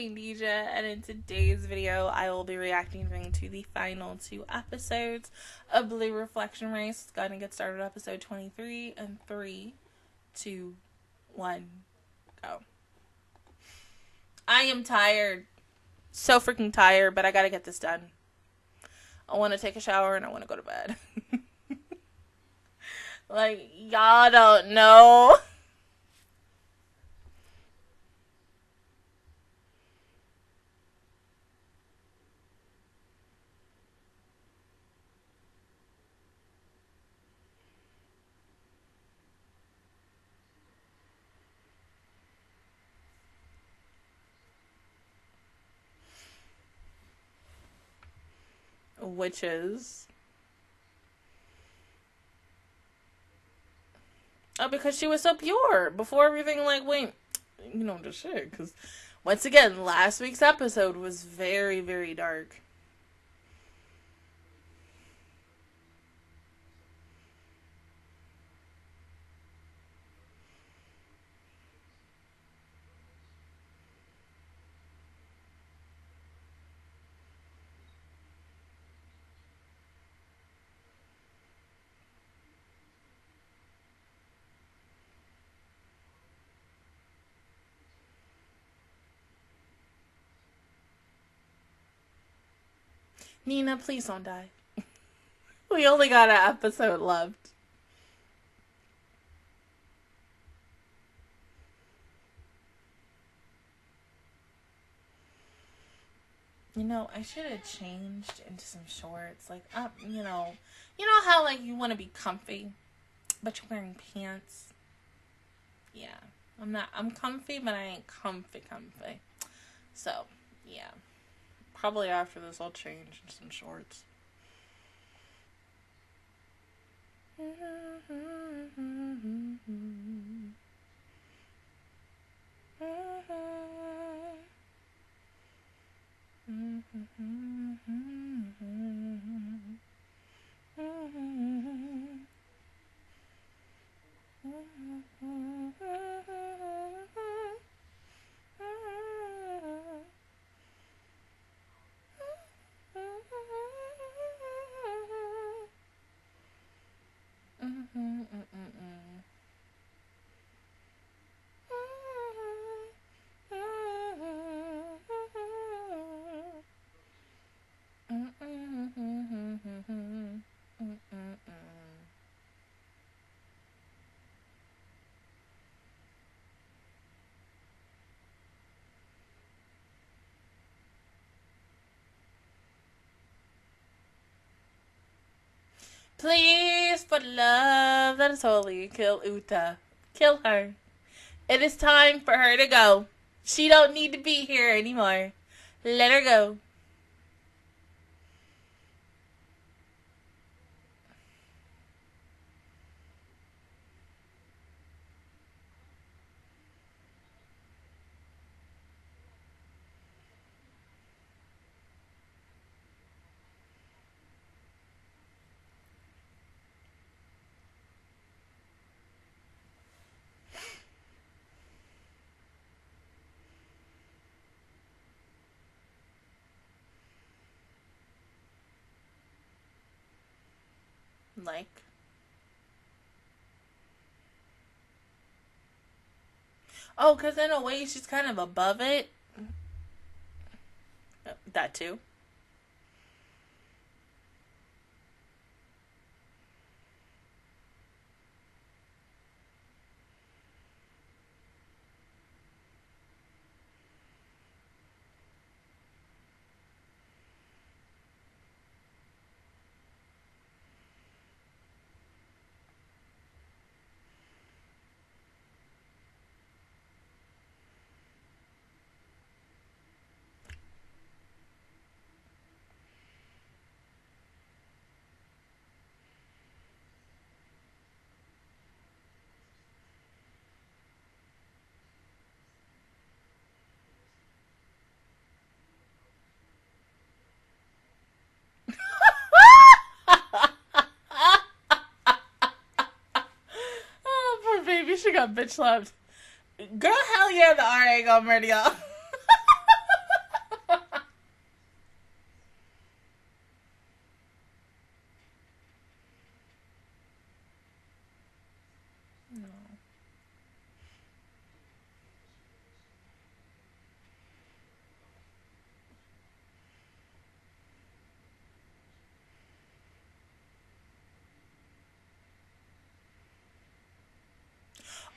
Queendija, and in today's video, I will be reacting to the final two episodes of Blue Reflection Ray. Let's go ahead and get started episode 23 and 3, 2, 1, go. I am tired. So freaking tired, but I gotta get this done. I want to take a shower and I want to go to bed. like, y'all don't know. witches. Oh, because she was so pure before everything like went, you know, just shit. Because once again, last week's episode was very, very dark. Nina, please don't die. we only got an episode left. You know, I should have changed into some shorts. Like, up, you know, you know how like you want to be comfy, but you're wearing pants. Yeah, I'm not. I'm comfy, but I ain't comfy, comfy. So, yeah. Probably after this, I'll change in some shorts. Please, for love that is holy, kill Uta. Kill her. It is time for her to go. She don't need to be here anymore. Let her go. Like. Oh, because in a way she's kind of above it. That too. She got bitch slapped. Girl, hell yeah, the RA gonna murder y'all.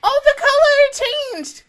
Oh, the color changed.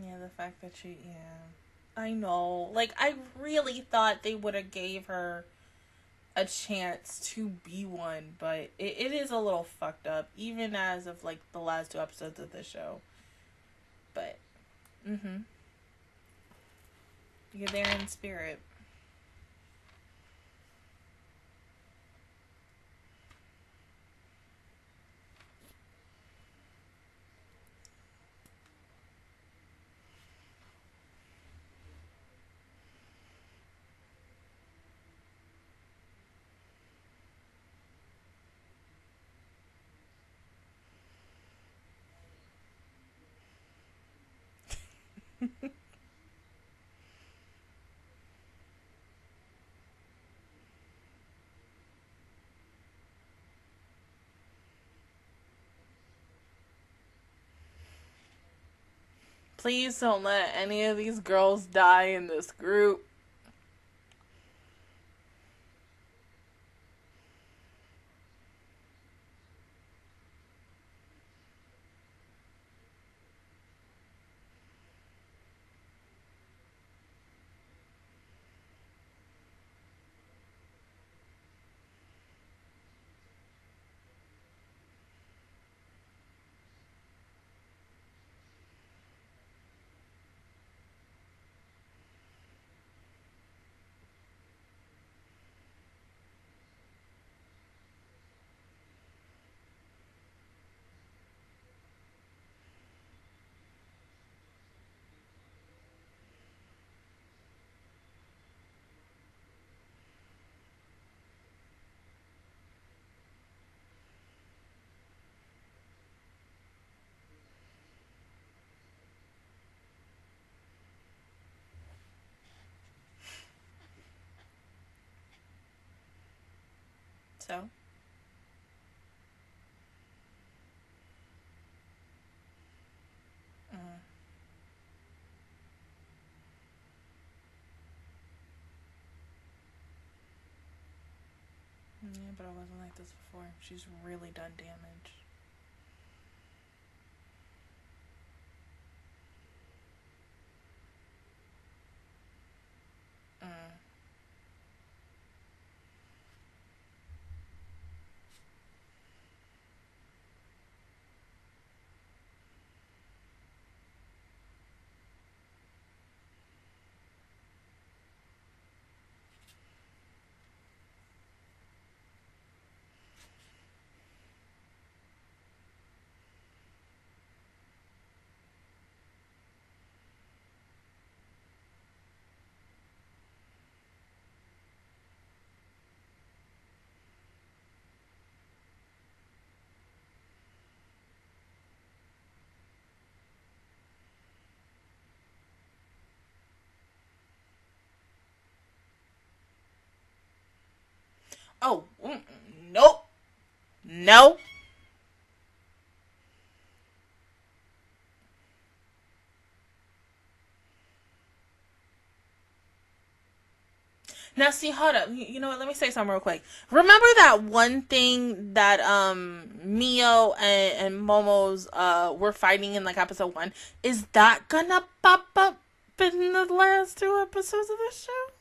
Yeah, the fact that she, yeah, I know. Like, I really thought they would have gave her a chance to be one, but it, it is a little fucked up, even as of like the last two episodes of the show. But, mm-hmm. You're there in spirit. Please don't let any of these girls die in this group. So. Mm. Yeah, but I wasn't like this before. She's really done damage. Oh, nope. No. Now, see, hold up. You know what? Let me say something real quick. Remember that one thing that um Mio and, and Momo's uh were fighting in like episode one? Is that gonna pop up in the last two episodes of this show?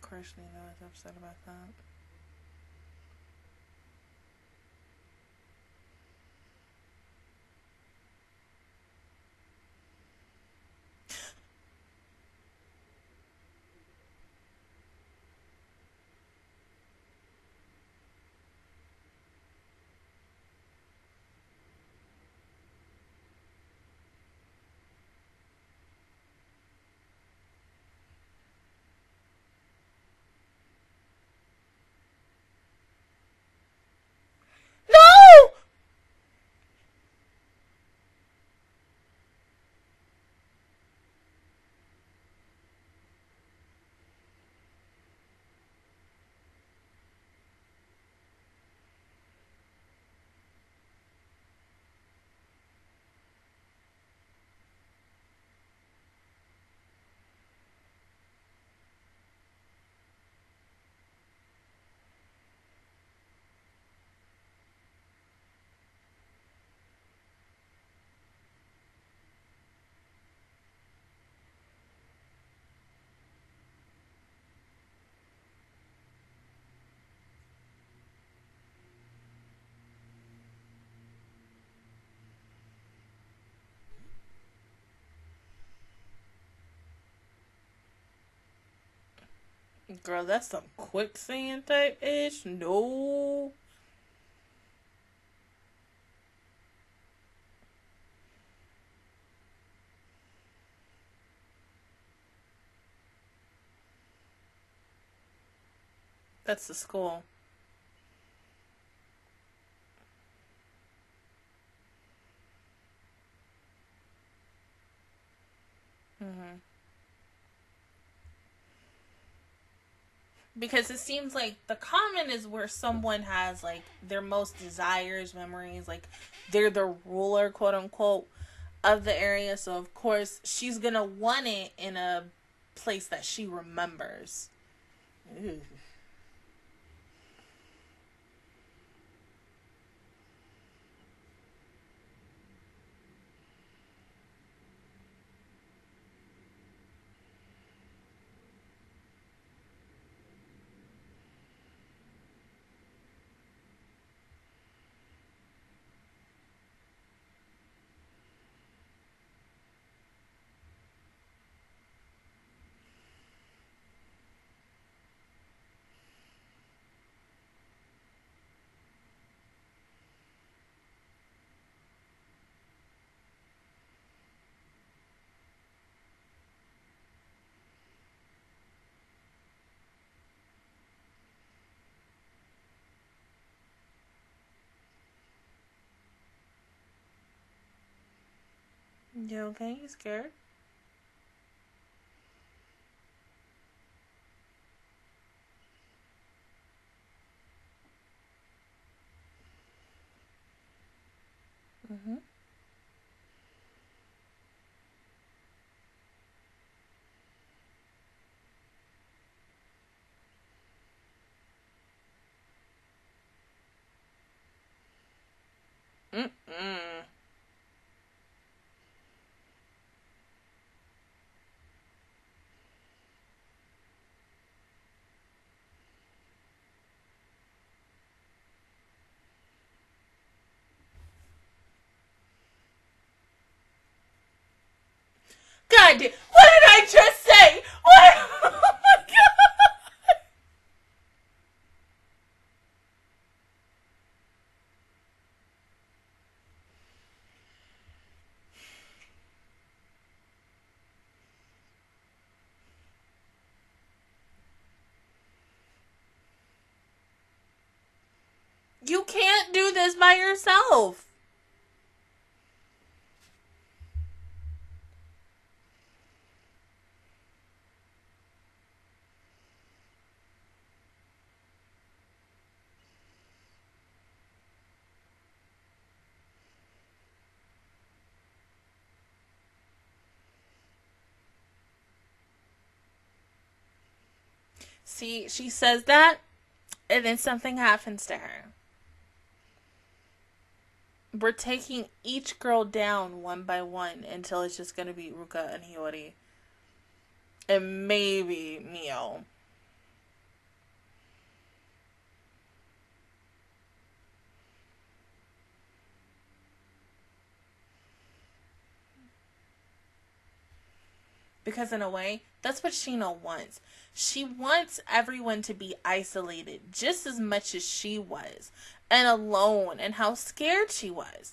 Course, Nina is upset about that. No! Girl, that's some quicksand type ish. No. That's the school. Mm-hmm. Because it seems like the common is where someone has like their most desires memories like they're the ruler quote unquote of the area so of course she's gonna want it in a place that she remembers Ew. You okay? You scared? Mm-hmm. Mm-mm. What did I just say? What? Oh my God. You can't do this by yourself. See, she says that, and then something happens to her. We're taking each girl down one by one until it's just going to be Ruka and Hiyori. And maybe Mio. Because in a way, that's what Shino wants. She wants everyone to be isolated just as much as she was and alone and how scared she was.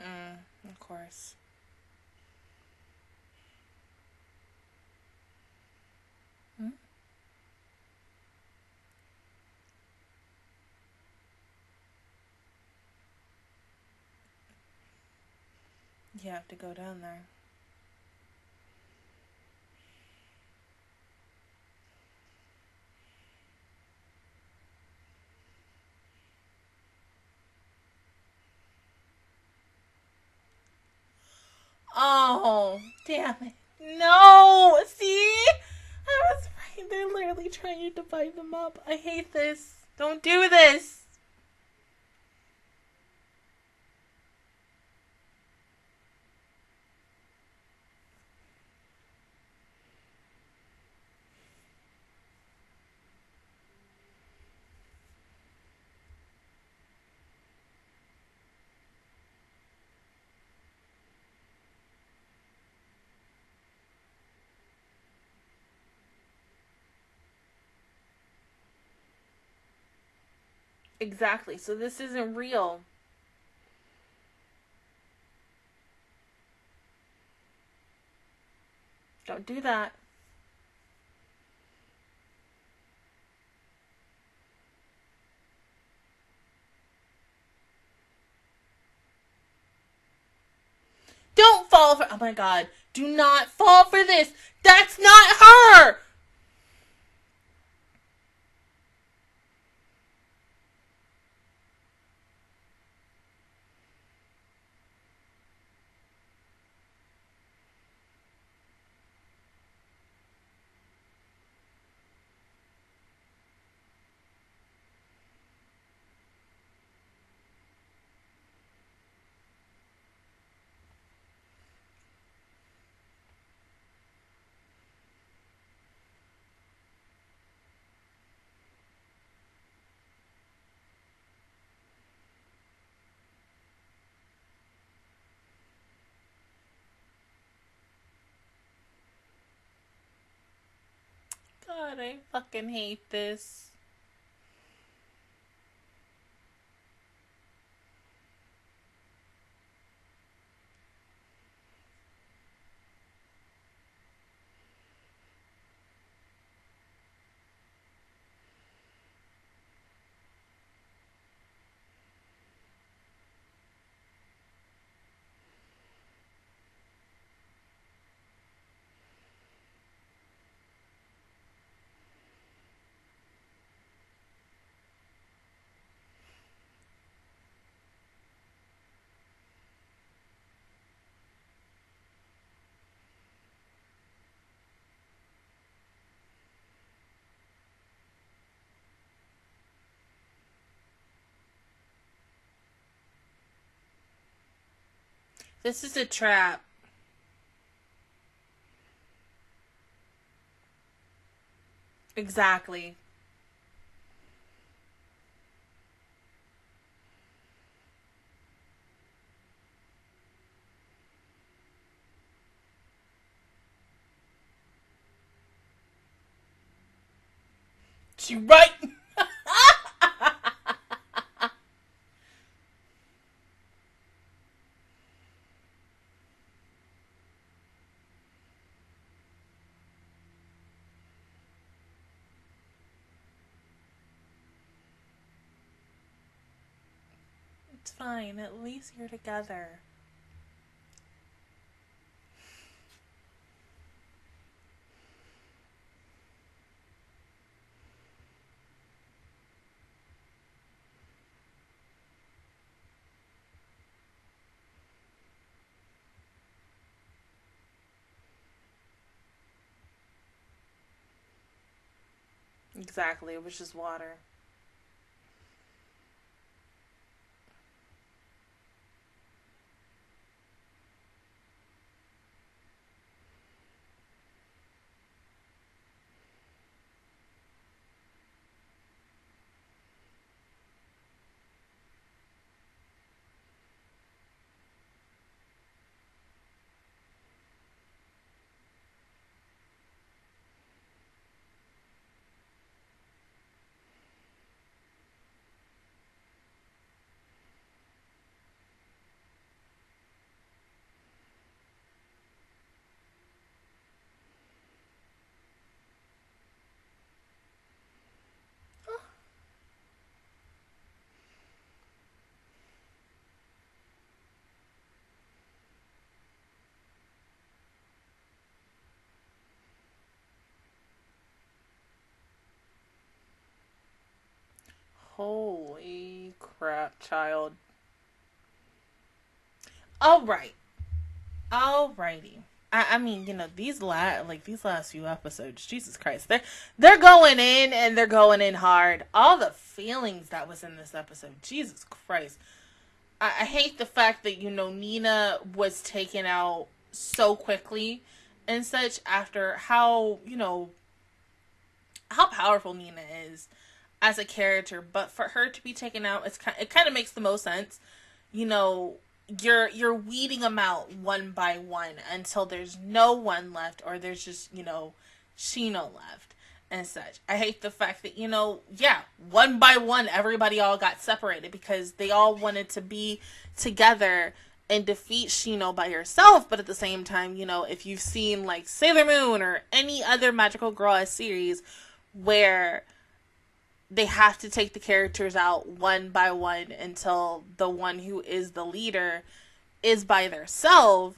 Mm, Hmm? You have to go down there. Oh, damn it. No! See? I was right. They're literally trying to divide them up. I hate this. Don't do this. Exactly. So this isn't real. Don't do that. Don't fall for. Oh my god. Do not fall for this. That's not her. God, I fucking hate this. This is a trap. Exactly. She right. It's fine. At least you're together. Exactly. It was just water. Holy crap, child. All right. Alrighty. I, I mean, you know, these last like these last few episodes, Jesus Christ, they're they're going in and they're going in hard. All the feelings that was in this episode, Jesus Christ. I, I hate the fact that, you know, Nina was taken out so quickly and such after how, you know, how powerful Nina is as a character, but for her to be taken out, it's kind it kind of makes the most sense. You know, you're you're weeding them out one by one until there's no one left, or there's just you know Shino left and such. I hate the fact that you know, yeah, one by one, everybody all got separated because they all wanted to be together and defeat Shino by herself, but at the same time, you know, if you've seen like Sailor Moon or any other magical girl series where they have to take the characters out one by one until the one who is the leader is by themselves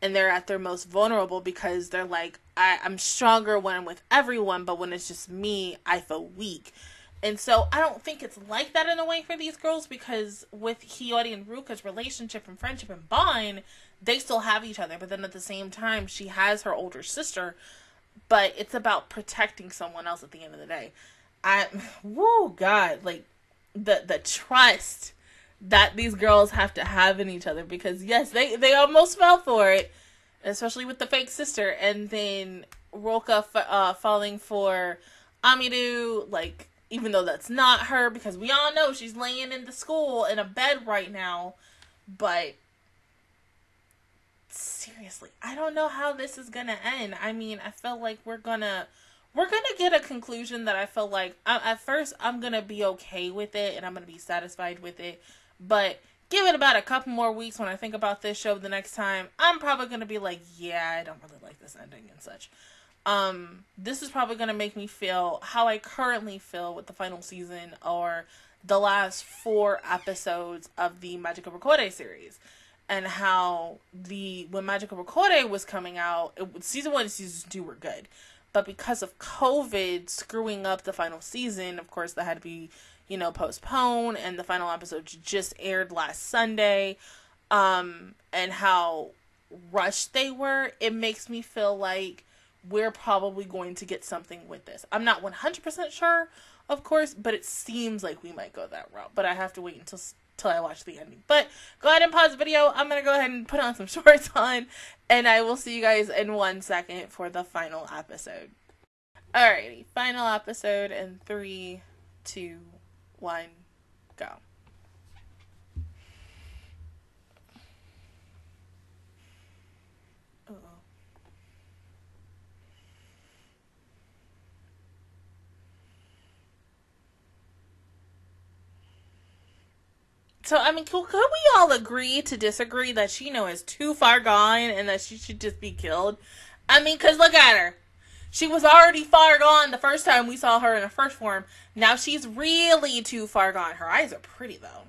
and they're at their most vulnerable because they're like I, i'm stronger when i'm with everyone but when it's just me i feel weak. And so i don't think it's like that in a way for these girls because with hiyori and ruka's relationship and friendship and bond they still have each other but then at the same time she has her older sister but it's about protecting someone else at the end of the day I whoa God, like the the trust that these girls have to have in each other because yes, they they almost fell for it, especially with the fake sister, and then Ruka uh, falling for Amidou, like even though that's not her because we all know she's laying in the school in a bed right now, but seriously, I don't know how this is gonna end. I mean, I feel like we're gonna we're gonna get a conclusion that I feel like I, at first I'm gonna be okay with it and I'm gonna be satisfied with it, but give it about a couple more weeks when I think about this show the next time, I'm probably gonna be like, yeah, I don't really like this ending and such. Um, this is probably gonna make me feel how I currently feel with the final season or the last four episodes of the Magia Record series. And how the when Magia Record was coming out, it, season one and season two were good but because of COVID screwing up the final season, of course, that had to be, you know, postponed. And the final episode just aired last Sunday. Um, and how rushed they were, it makes me feel like we're probably going to get something with this. I'm not 100% sure, of course, but it seems like we might go that route. But I have to wait until till I watch the ending. But go ahead and pause the video. I'm gonna go ahead and put on some shorts on, and I will see you guys in one second for the final episode. Alrighty, final episode in three, two, one, go. So I mean, could, could we all agree to disagree that Shino is too far gone and that she should just be killed? I mean, cause look at her. She was already far gone the first time we saw her in her first form. Now she's really too far gone. Her eyes are pretty though.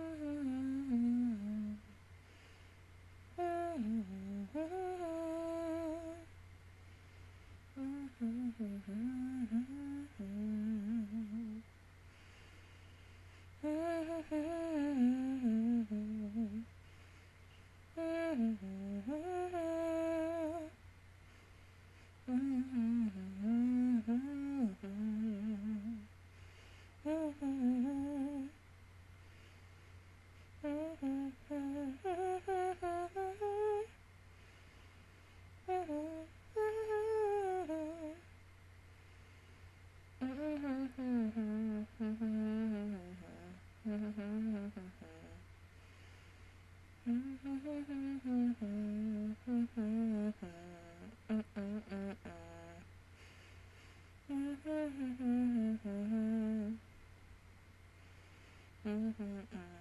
mm-hmm, mm-hmm.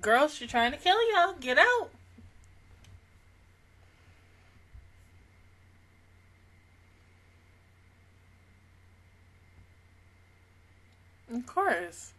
Girls, she's trying to kill y'all. Get out. Of course.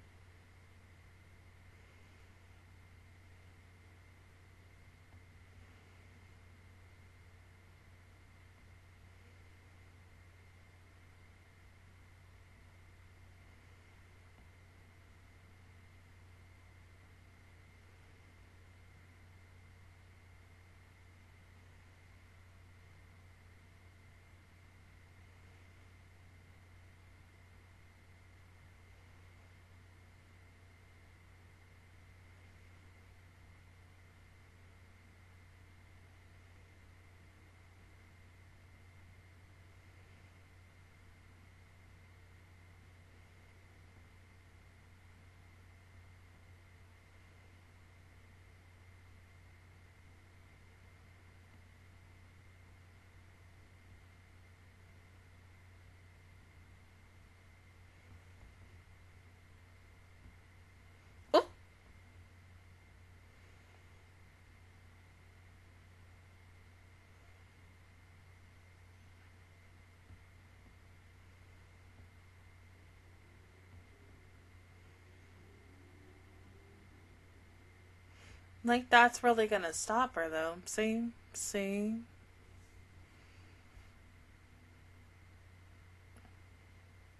Like that's really gonna stop her though. See? See?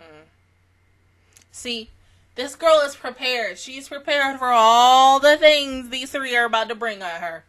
Mm. See, this girl is prepared. She's prepared for all the things these three are about to bring at her.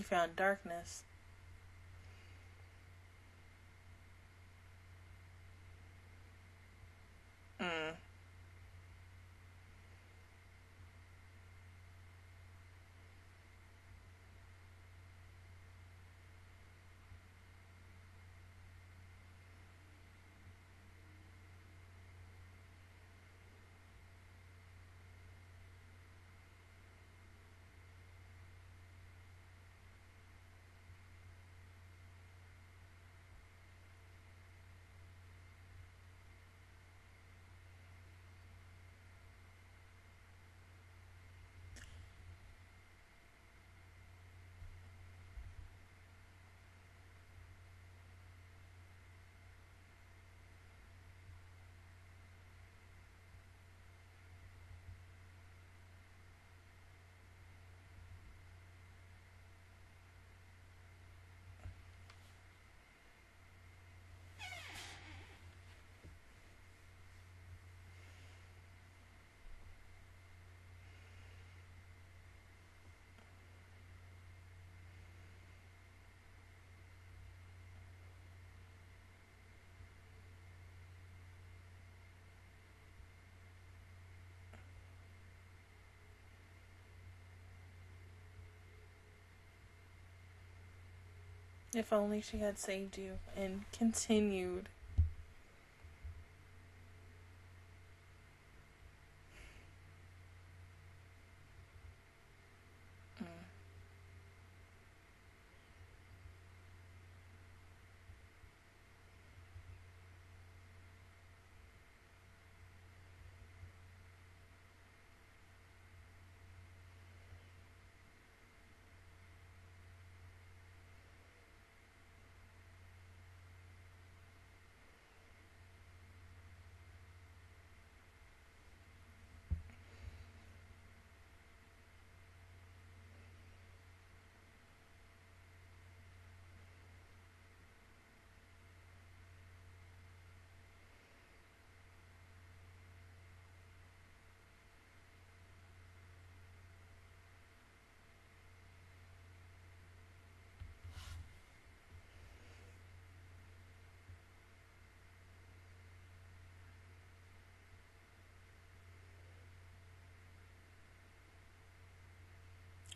You found darkness. If only she had saved you and continued.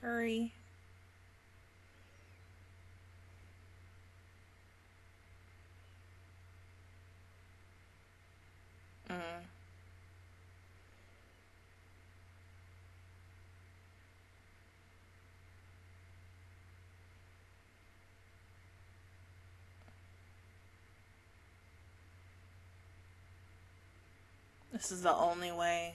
Hurry. Mm. This is the only way.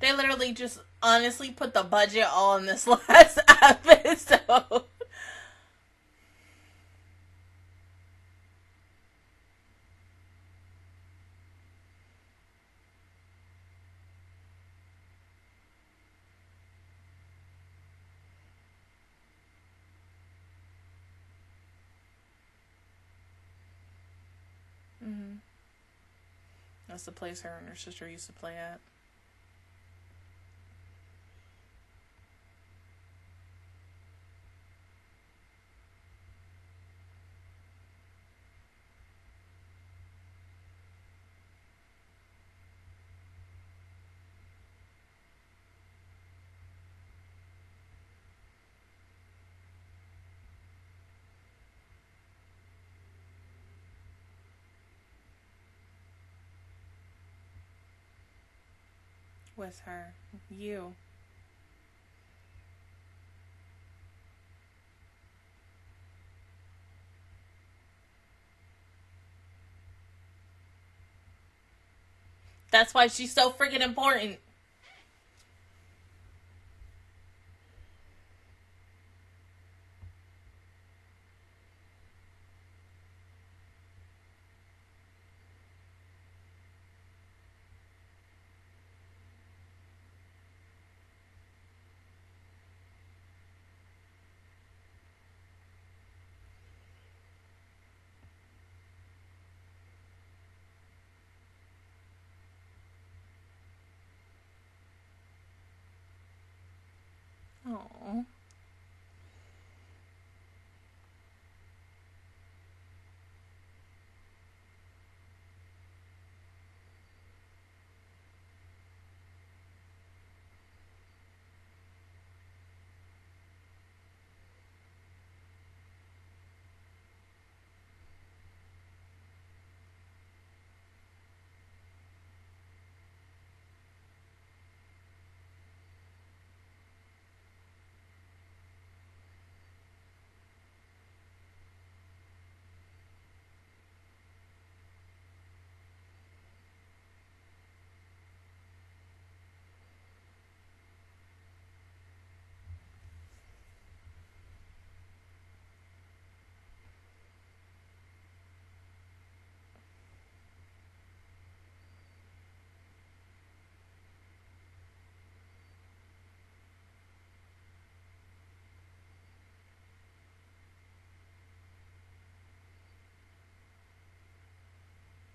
They literally just honestly put the budget all in this last episode. hmm That's the place her and her sister used to play at. With her. You. That's why she's so freaking important.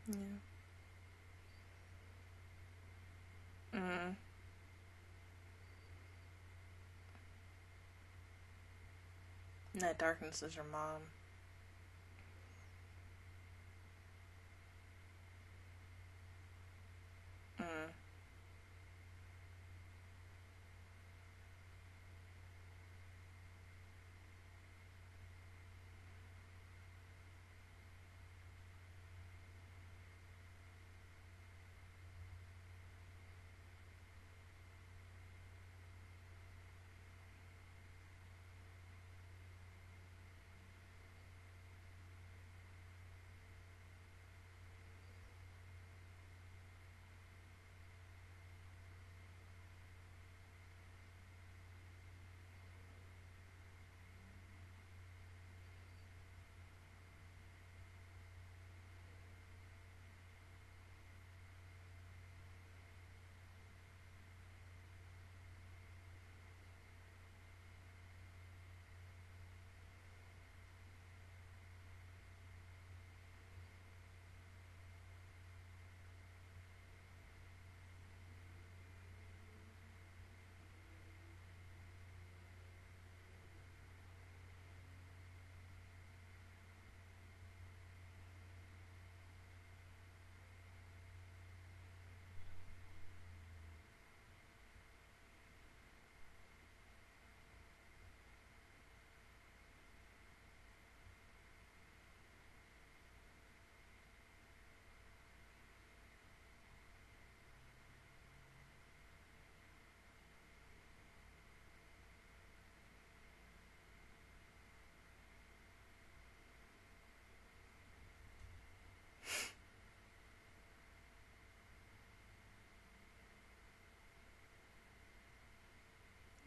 Yeah. Mm. That darkness is your mom.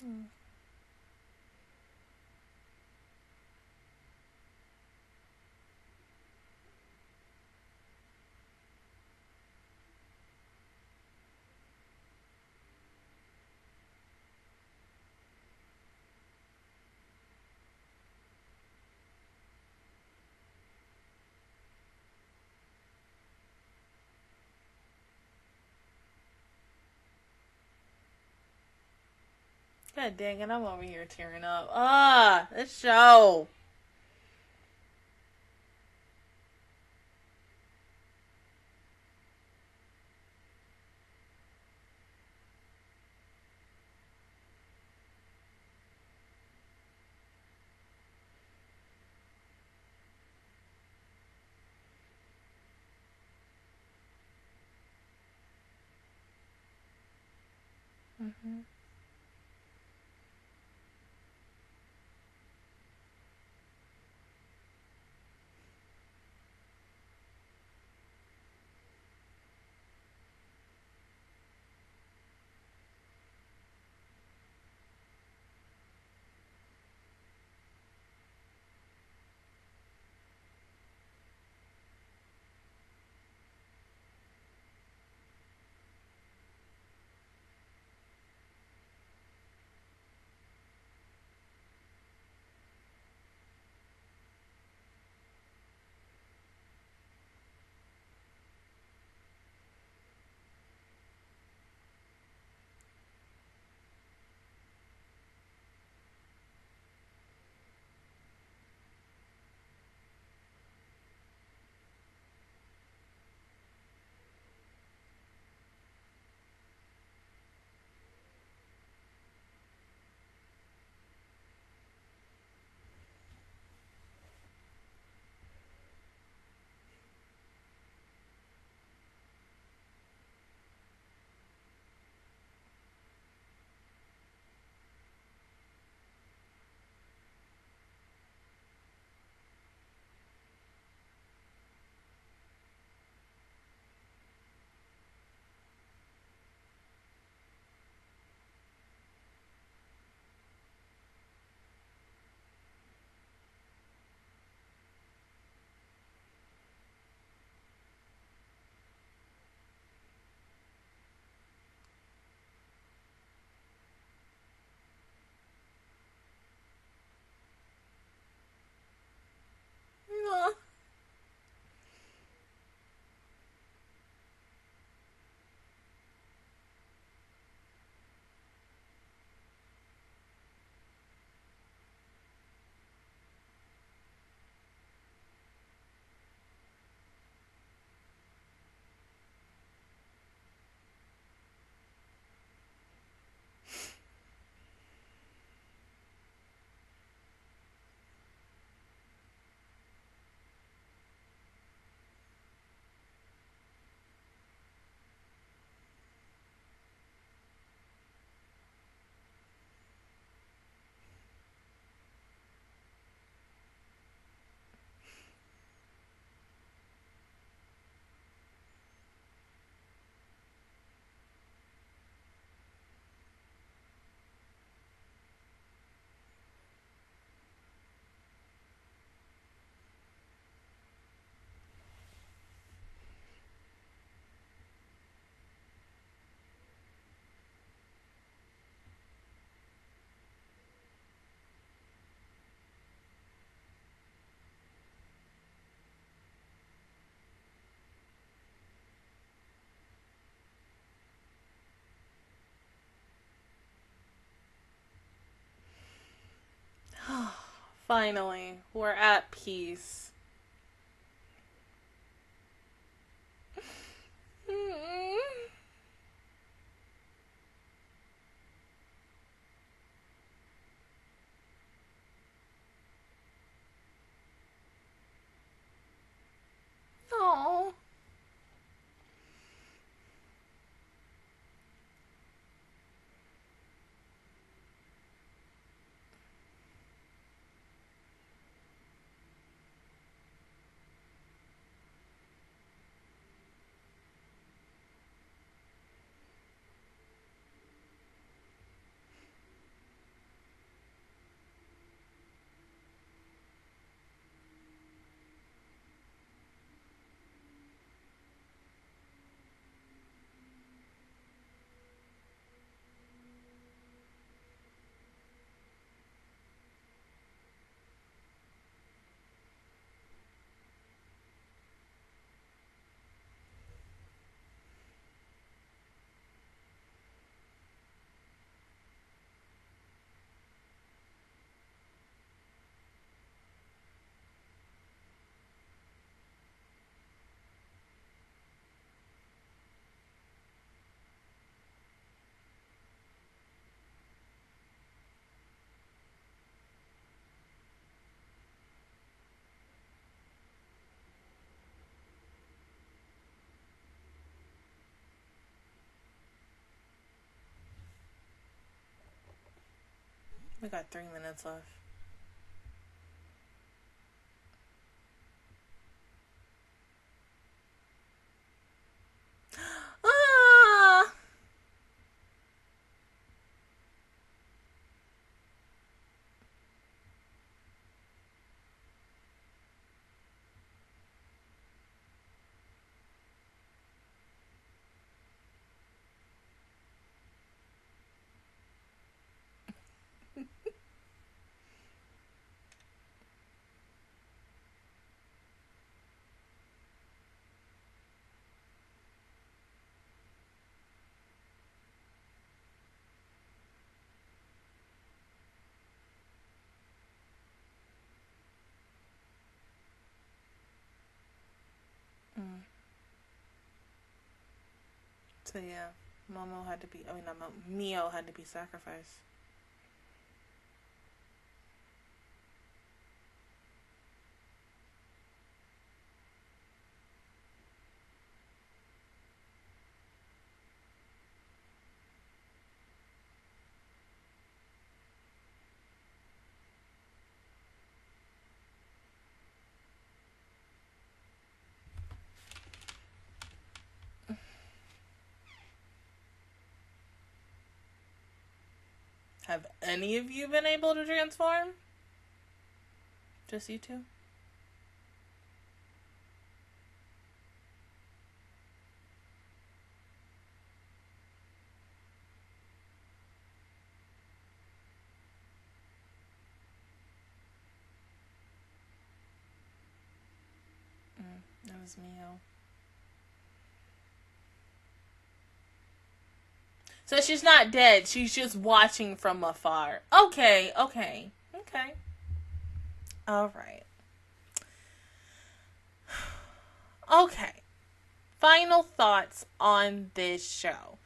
Mm. God dang it, I'm over here tearing up. Ah, this show. Mm-hmm. Finally, we're at peace. Oh. We got three minutes left. So yeah, uh, Momo had to be. I mean, not Momo, Mio had to be sacrificed. Have any of you been able to transform? Just you two? Mm, that was Mio. So she's not dead. She's just watching from afar. Okay, okay, okay. All right. Okay. Final thoughts on this show.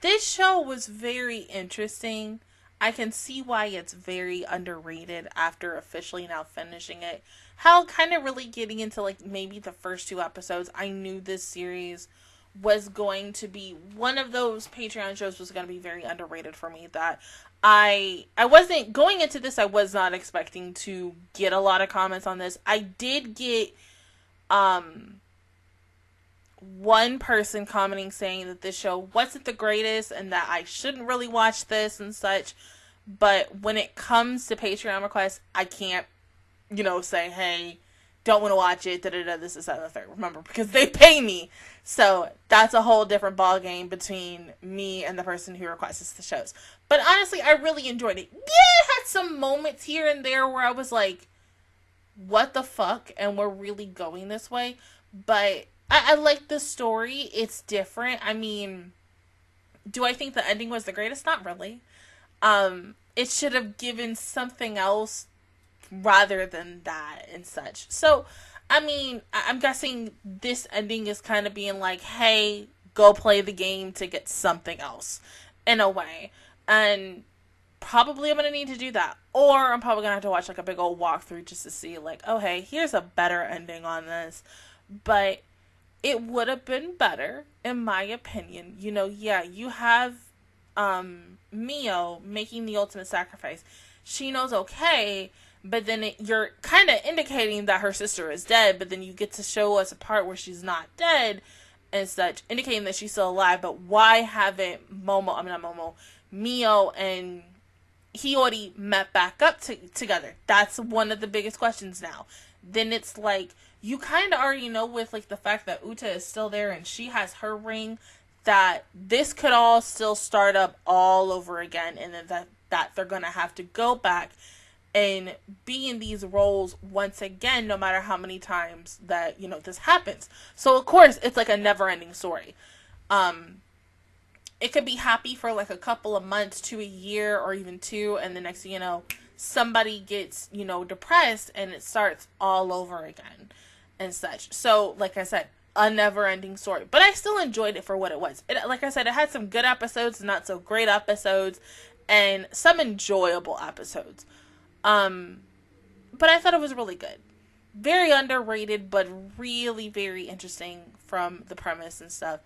This show was very interesting. I can see why it's very underrated after officially now finishing it. How kind of really getting into like maybe the first two episodes, I knew this series was going to be one of those Patreon shows was going to be very underrated for me that I I wasn't going into this I was not expecting to get a lot of comments on this. I did get um one person commenting saying that this show wasn't the greatest and that I shouldn't really watch this and such. But when it comes to Patreon requests, I can't, you know, say, hey, don't want to watch it, da da da, this is that, the third. Remember, because they pay me. So that's a whole different ball game between me and the person who requests the shows. But honestly, I really enjoyed it. Yeah, it had some moments here and there where I was like, what the fuck? And we're really going this way. But I, I like the story. It's different. I mean, do I think the ending was the greatest? Not really. Um, it should have given something else rather than that and such. So, I mean, I'm guessing this ending is kind of being like, hey, go play the game to get something else in a way. And probably I'm to need to do that. Or I'm probably to have to watch like a big old walkthrough just to see, like, oh, hey, here's a better ending on this. But it would have been better, in my opinion. You know, yeah, you have um Mio making the ultimate sacrifice. She knows okay, but then it, you're kind of indicating that her sister is dead, but then you get to show us a part where she's not dead and such, indicating that she's still alive. But why haven't Momo, I mean, not Momo, Mio and Hiyori met back up to, together? That's one of the biggest questions now. Then it's like, you kind of already know with like the fact that Uta is still there and she has her ring that this could all still start up all over again and then that that they're going to have to go back and be in these roles once again no matter how many times that you know this happens. So of course it's like a never ending story. Um it could be happy for like a couple of months to a year or even two and the next you know somebody gets you know depressed and it starts all over again and such. So like i said a never ending story. But i still enjoyed it for what it was. It, like i said it had some good episodes not so great episodes and some enjoyable episodes um, but I thought it was really good. Very underrated, but really very interesting from the premise and stuff.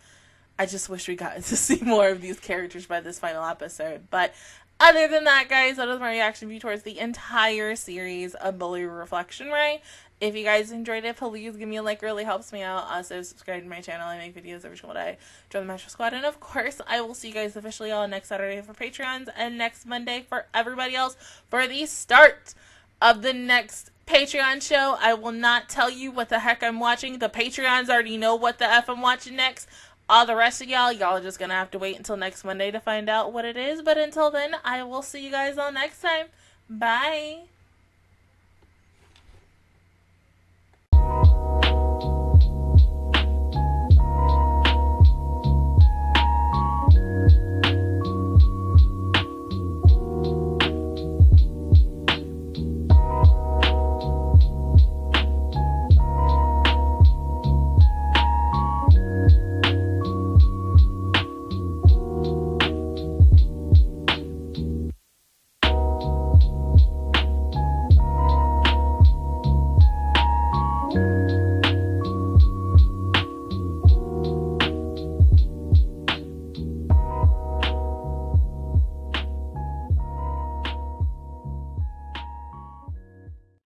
I just wish we got to see more of these characters by this final episode. But other than that, guys, that was my reaction view towards the entire series of Blue Reflection Ray. If you guys enjoyed it, please give me a like. Really helps me out. Also, subscribe to my channel. I make videos every single day. Join the Master Squad. And of course, I will see you guys officially on next Saturday for Patreons and next Monday for everybody else for the start of the next Patreon show. I will not tell you what the heck I'm watching. The Patreons already know what the F I'm watching next. All the rest of y'all, y'all are just going to have to wait until next Monday to find out what it is. But until then, I will see you guys all next time. Bye.